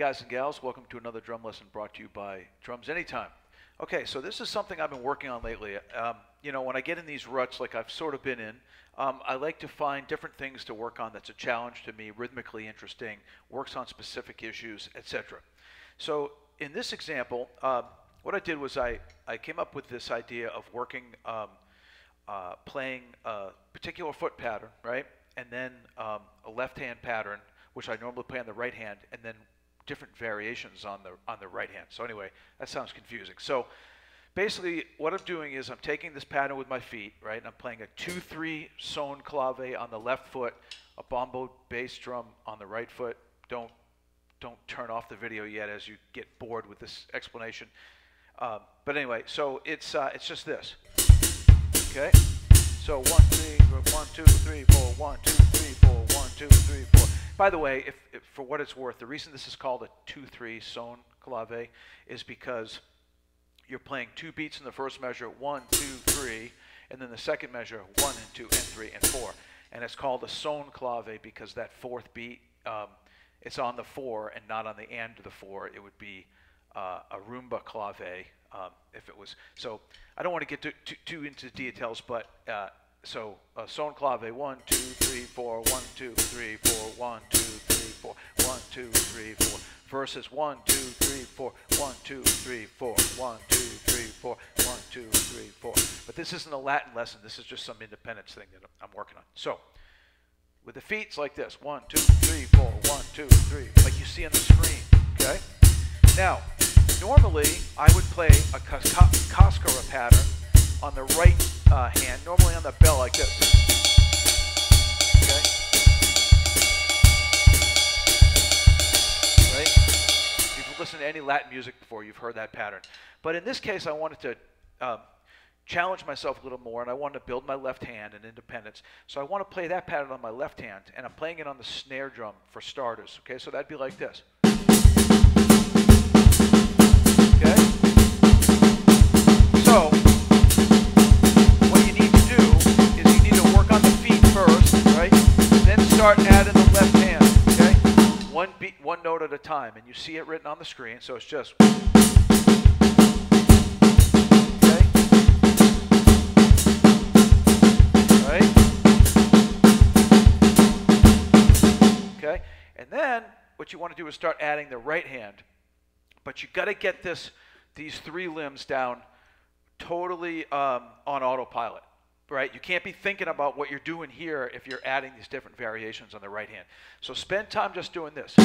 guys and gals, welcome to another drum lesson brought to you by Drums Anytime. Okay, so this is something I've been working on lately. Um, you know, when I get in these ruts, like I've sort of been in, um, I like to find different things to work on that's a challenge to me, rhythmically interesting, works on specific issues, etc. So in this example, uh, what I did was I, I came up with this idea of working, um, uh, playing a particular foot pattern, right? And then um, a left hand pattern, which I normally play on the right hand, and then different variations on the on the right hand. So anyway, that sounds confusing. So basically what I'm doing is I'm taking this pattern with my feet, right? And I'm playing a 2-3 son clave on the left foot, a bombo bass drum on the right foot. Don't don't turn off the video yet as you get bored with this explanation. Um, but anyway, so it's uh, it's just this. Okay. So one, three, one, two, three, four, one, two, three, four, one, two, three, four. By the way, if, if, for what it's worth, the reason this is called a 2-3 son clave is because you're playing two beats in the first measure, one, two, three, and then the second measure, one and two and three and four. And it's called a son clave because that fourth beat, um, it's on the four and not on the end of the four. It would be uh, a rumba clave um, if it was. So I don't want to get too, too, too into details, but uh, so uh, son clave one two three four one two three four one two three four one two three four versus one two three four one two three four one two three four one two three four. But this isn't a Latin lesson. This is just some independence thing that I'm working on. So with the feet, it's like this: one two three four one two three, like you see on the screen. Okay. Now, normally I would play a cascara pattern on the right uh, hand, normally on the bell like this. Okay? Right? If you've listened to any Latin music before, you've heard that pattern. But in this case, I wanted to um, challenge myself a little more, and I wanted to build my left hand and independence. So I want to play that pattern on my left hand, and I'm playing it on the snare drum for starters. Okay, so that'd be like this. Time, and you see it written on the screen, so it's just. Okay? Right? Okay? And then what you want to do is start adding the right hand. But you got to get this, these three limbs down totally um, on autopilot right? You can't be thinking about what you're doing here if you're adding these different variations on the right hand. So spend time just doing this.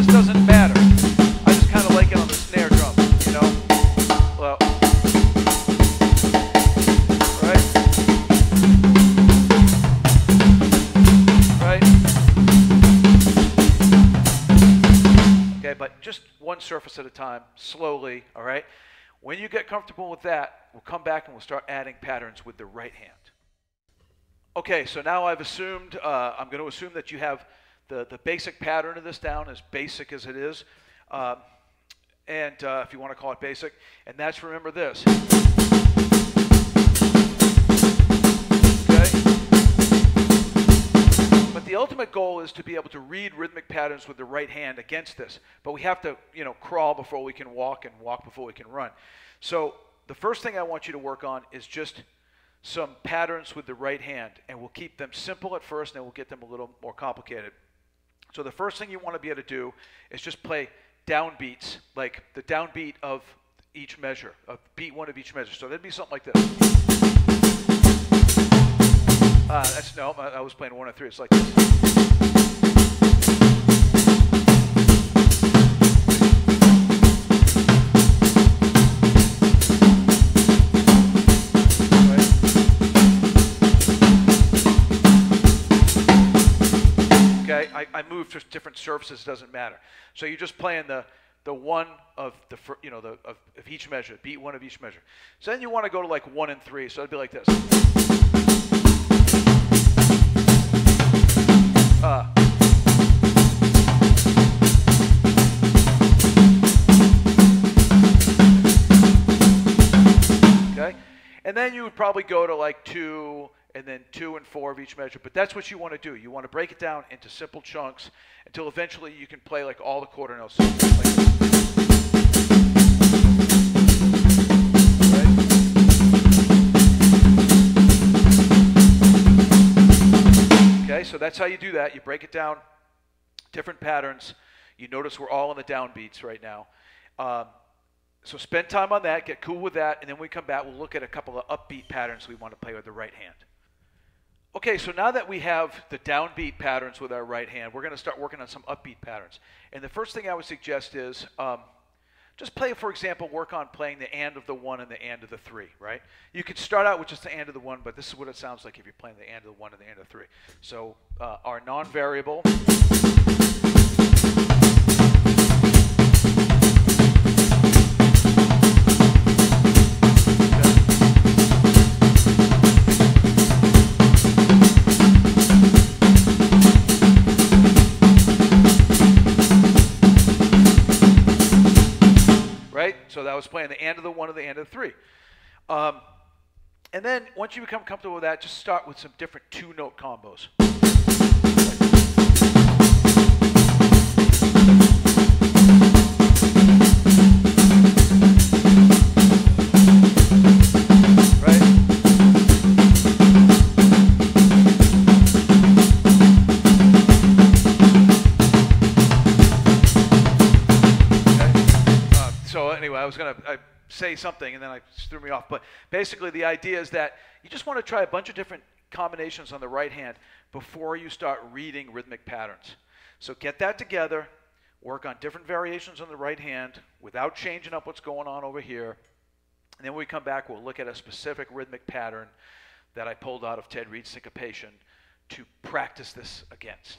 Surface doesn't matter. I just kind of like it on the snare drum, you know? Well, right? Right? Okay, but just one surface at a time, slowly, all right? When you get comfortable with that, we'll come back and we'll start adding patterns with the right hand. Okay, so now I've assumed, uh, I'm going to assume that you have the, the basic pattern of this down, as basic as it is. Um, and uh, if you want to call it basic, and that's remember this. Okay? But the ultimate goal is to be able to read rhythmic patterns with the right hand against this. But we have to, you know, crawl before we can walk and walk before we can run. So the first thing I want you to work on is just some patterns with the right hand. And we'll keep them simple at first, and then we'll get them a little more complicated. So the first thing you want to be able to do is just play downbeats, like the downbeat of each measure, of beat one of each measure. So that'd be something like this. Uh, that's no, I, was playing one and three. It's like this. Move to different surfaces. Doesn't matter. So you're just playing the the one of the you know the of, of each measure, beat one of each measure. So then you want to go to like one and three. So it'd be like this. Uh, okay? And then you would probably go to like two and then two and four of each measure. But that's what you want to do. You want to break it down into simple chunks until eventually you can play like all the quarter notes. Like Okay, so that's how you do that. You break it down, different patterns. You notice we're all in the downbeats right now. Um, so spend time on that, get cool with that, and then we come back, we'll look at a couple of upbeat patterns we want to play with the right hand. Okay, so now that we have the downbeat patterns with our right hand, we're going to start working on some upbeat patterns. And the first thing I would suggest is um, just play, for example, work on playing the and of the one and the and of the three, right? You could start out with just the and of the one, but this is what it sounds like if you're playing the and of the one and the and of the three. So uh, our non-variable. right? So that was playing the and of the one and the and of the three. Um, and then once you become comfortable with that, just start with some different two note combos. I was going to say something and then I threw me off. But basically, the idea is that you just want to try a bunch of different combinations on the right hand before you start reading rhythmic patterns. So get that together, work on different variations on the right hand without changing up what's going on over here. And then when we come back, we'll look at a specific rhythmic pattern that I pulled out of Ted Reed's syncopation to practice this against.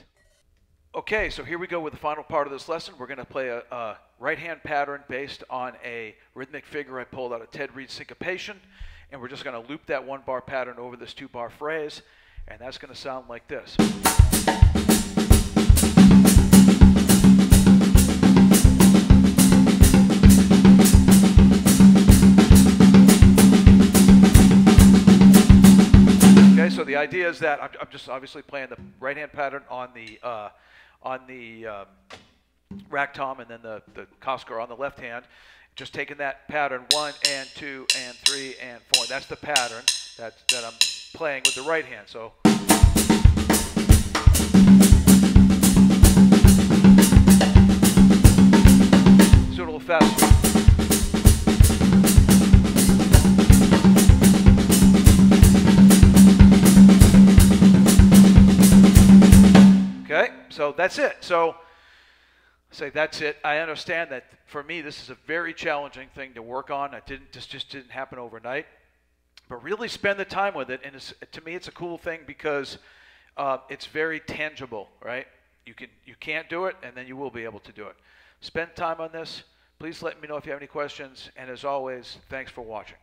Okay, so here we go with the final part of this lesson. We're going to play a, a right hand pattern based on a rhythmic figure I pulled out of Ted Reed's syncopation. And we're just going to loop that one bar pattern over this two bar phrase. And that's going to sound like this. Okay, so the idea is that I'm, I'm just obviously playing the right hand pattern on the uh, on the um, rack tom and then the the Koskar on the left hand. Just taking that pattern one and two and three and four. That's the pattern that that I'm playing with the right hand. So. Let's do it so that's it. So say that's it. I understand that for me this is a very challenging thing to work on. It didn't this just didn't happen overnight. But really spend the time with it, and to me it's a cool thing because uh, it's very tangible, right? You can you can't do it, and then you will be able to do it. Spend time on this. Please let me know if you have any questions, and as always, thanks for watching.